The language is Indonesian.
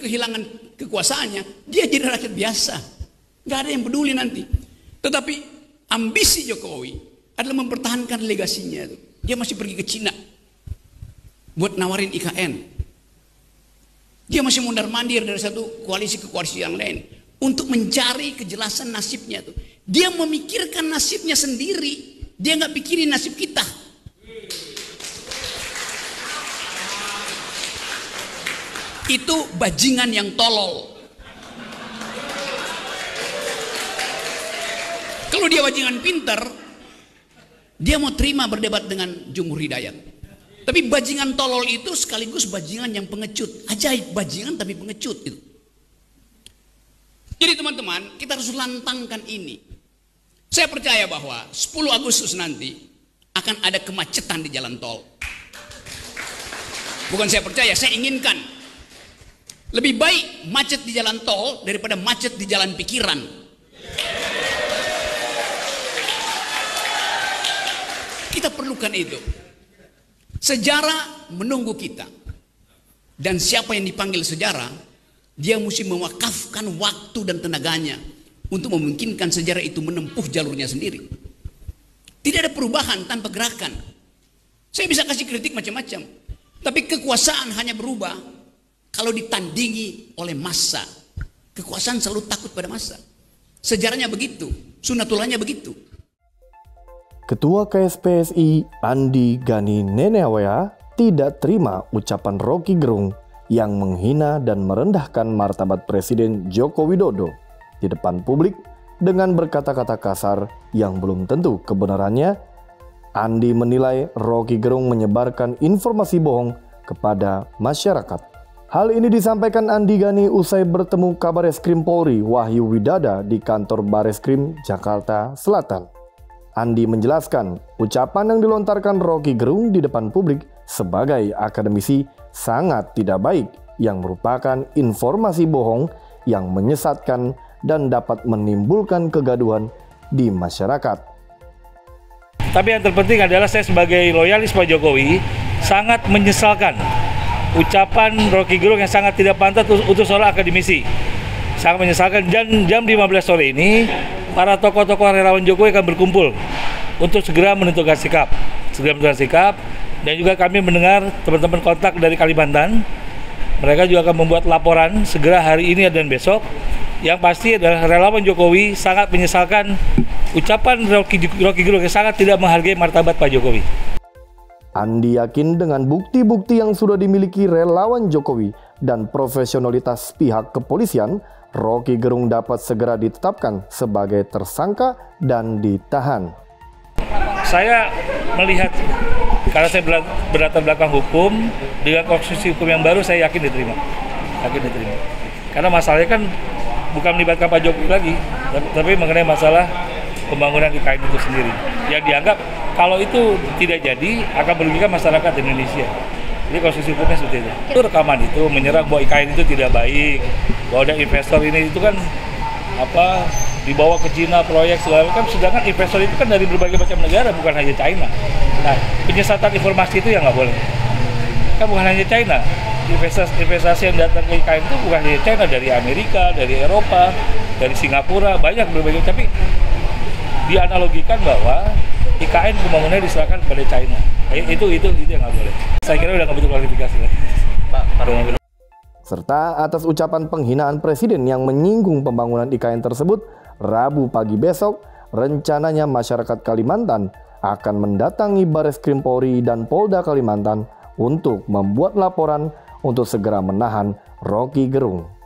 kehilangan kekuasaannya, dia jadi rakyat biasa. Gak ada yang peduli nanti. Tetapi ambisi Jokowi adalah mempertahankan legasinya. Dia masih pergi ke Cina buat nawarin IKN. Dia masih mundar mandir dari satu koalisi ke koalisi yang lain untuk mencari kejelasan nasibnya tuh. Dia memikirkan nasibnya sendiri. Dia nggak pikirin nasib kita. Itu bajingan yang tolol. Kalau dia bajingan pinter, dia mau terima berdebat dengan Jumhur Hidayat. Tapi bajingan tolol itu sekaligus bajingan yang pengecut. Ajaib, bajingan tapi pengecut itu. Jadi teman-teman, kita harus lantangkan ini. Saya percaya bahwa 10 Agustus nanti akan ada kemacetan di jalan tol. Bukan saya percaya, saya inginkan. Lebih baik macet di jalan tol daripada macet di jalan pikiran. Kita perlukan itu. Sejarah menunggu kita. Dan siapa yang dipanggil sejarah, dia mesti mewakafkan waktu dan tenaganya untuk memungkinkan sejarah itu menempuh jalurnya sendiri. Tidak ada perubahan tanpa gerakan. Saya bisa kasih kritik macam-macam. Tapi kekuasaan hanya berubah kalau ditandingi oleh massa. Kekuasaan selalu takut pada massa. Sejarahnya begitu, sunatullahnya begitu. Ketua KSPSI Andi Gani Nenewea tidak terima ucapan Rocky Gerung yang menghina dan merendahkan martabat Presiden Joko Widodo di depan publik dengan berkata-kata kasar yang belum tentu kebenarannya. Andi menilai Rocky Gerung menyebarkan informasi bohong kepada masyarakat. Hal ini disampaikan Andi Gani usai bertemu kabar eskrim Polri Wahyu Widada di kantor Bareskrim Jakarta Selatan. Andi menjelaskan, ucapan yang dilontarkan Rocky Gerung di depan publik sebagai akademisi sangat tidak baik yang merupakan informasi bohong yang menyesatkan dan dapat menimbulkan kegaduhan di masyarakat. Tapi yang terpenting adalah saya sebagai loyalis Pak Jokowi sangat menyesalkan ucapan Rocky Gerung yang sangat tidak pantas untuk seorang akademisi. Sangat menyesalkan dan jam 15 sore ini para tokoh-tokoh relawan Jokowi akan berkumpul untuk segera menentukan sikap, segera menentukan sikap, dan juga kami mendengar teman-teman kontak dari Kalimantan, mereka juga akan membuat laporan segera hari ini dan besok. Yang pasti adalah relawan Jokowi sangat menyesalkan ucapan Rocky, Rocky Gerung yang sangat tidak menghargai martabat Pak Jokowi. Andi yakin dengan bukti-bukti yang sudah dimiliki relawan Jokowi dan profesionalitas pihak kepolisian, Rocky Gerung dapat segera ditetapkan sebagai tersangka dan ditahan. Saya melihat karena saya berlatar belakang hukum dengan konstitusi hukum yang baru saya yakin diterima, yakin diterima. Karena masalahnya kan bukan melibatkan Pak Jokowi lagi, tapi mengenai masalah pembangunan IKN itu sendiri. Yang dianggap kalau itu tidak jadi akan merugikan masyarakat Indonesia. Jadi konstitusi hukumnya seperti itu. Itu rekaman itu menyerang bahwa IKN itu tidak baik, bahwa ada investor ini itu kan apa dibawa ke Cina proyek segala macam. Sedangkan investor itu kan dari berbagai macam negara bukan hanya China. Nah penyesatan informasi itu yang nggak boleh. Kan bukan hanya China. Investasi investasi yang datang ke IKN itu bukan hanya China dari Amerika dari Eropa dari Singapura banyak berbagai tapi dianalogikan bahwa IKN pembangunannya diserahkan kepada China. Itu itu itu yang nggak boleh. Saya kira udah nggak butuh klarifikasi Pak, serta atas ucapan penghinaan presiden yang menyinggung pembangunan IKN tersebut, Rabu pagi besok, rencananya masyarakat Kalimantan akan mendatangi Baris Krim Polri dan Polda Kalimantan untuk membuat laporan untuk segera menahan Rocky Gerung.